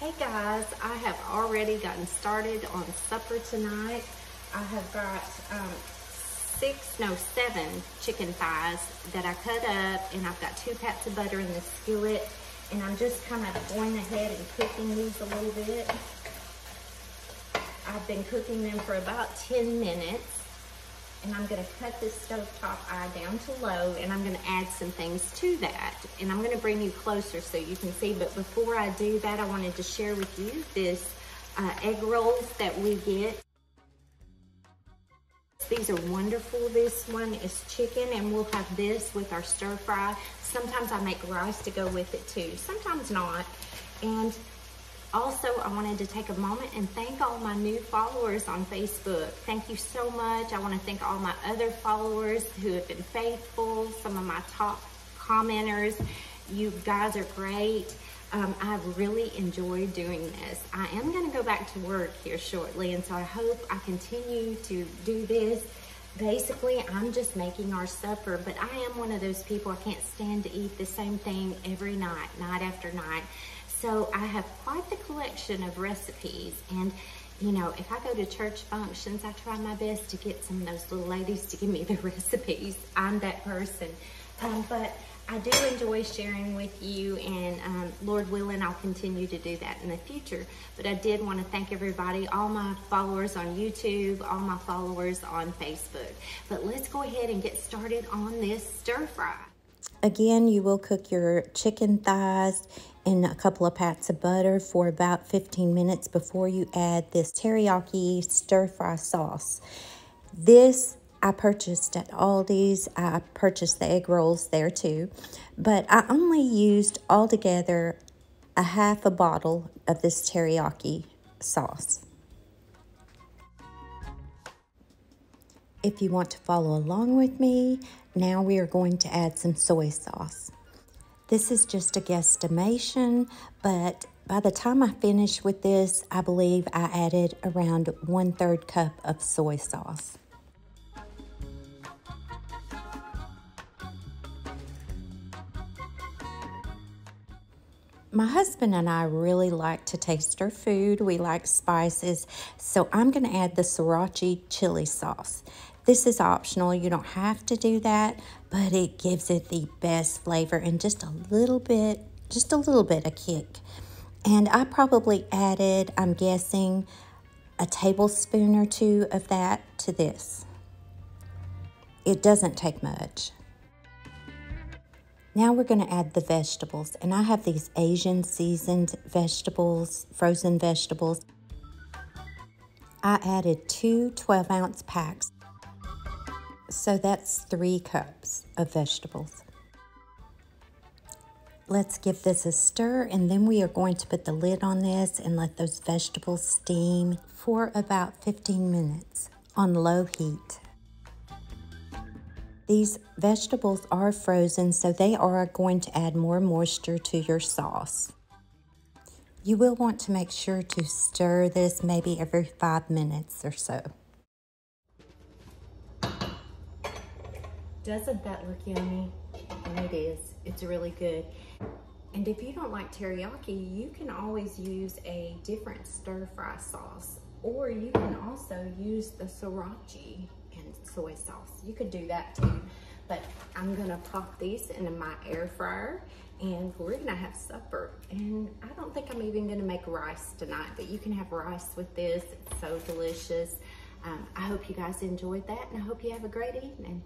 Hey guys, I have already gotten started on supper tonight. I have got um, six, no seven chicken thighs that I cut up and I've got two pats of butter in the skillet and I'm just kind of going ahead and cooking these a little bit. I've been cooking them for about 10 minutes and I'm gonna cut this stovetop eye down to low and I'm gonna add some things to that. And I'm gonna bring you closer so you can see, but before I do that, I wanted to share with you this uh, egg rolls that we get. These are wonderful. This one is chicken and we'll have this with our stir fry. Sometimes I make rice to go with it too, sometimes not. And also, I wanted to take a moment and thank all my new followers on Facebook. Thank you so much. I want to thank all my other followers who have been faithful, some of my top commenters. You guys are great. Um, I've really enjoyed doing this. I am going to go back to work here shortly, and so I hope I continue to do this. Basically, I'm just making our supper, but I am one of those people, I can't stand to eat the same thing every night, night after night. So I have quite the collection of recipes and you know, if I go to church functions, I try my best to get some of those little ladies to give me the recipes. I'm that person. Um, but I do enjoy sharing with you and um, Lord willing, I'll continue to do that in the future. But I did want to thank everybody, all my followers on YouTube, all my followers on Facebook. But let's go ahead and get started on this stir fry. Again, you will cook your chicken thighs in a couple of pats of butter for about 15 minutes before you add this teriyaki stir fry sauce. This I purchased at Aldi's. I purchased the egg rolls there too, but I only used altogether a half a bottle of this teriyaki sauce. If you want to follow along with me, now we are going to add some soy sauce. This is just a guesstimation, but by the time I finish with this, I believe I added around one third cup of soy sauce. My husband and I really like to taste our food. We like spices, so I'm going to add the sriracha chili sauce. This is optional. You don't have to do that, but it gives it the best flavor and just a little bit, just a little bit of kick. And I probably added, I'm guessing, a tablespoon or two of that to this. It doesn't take much. Now we're going to add the vegetables. And I have these Asian seasoned vegetables, frozen vegetables. I added two 12 ounce packs. So that's three cups of vegetables. Let's give this a stir and then we are going to put the lid on this and let those vegetables steam for about 15 minutes on low heat. These vegetables are frozen, so they are going to add more moisture to your sauce. You will want to make sure to stir this maybe every five minutes or so. Doesn't that look yummy? And it is. It's really good. And if you don't like teriyaki, you can always use a different stir fry sauce. Or you can also use the sriracha and soy sauce. You could do that too. But I'm gonna pop these into my air fryer and we're gonna have supper. And I don't think I'm even gonna make rice tonight, but you can have rice with this. It's so delicious. Um, I hope you guys enjoyed that and I hope you have a great evening.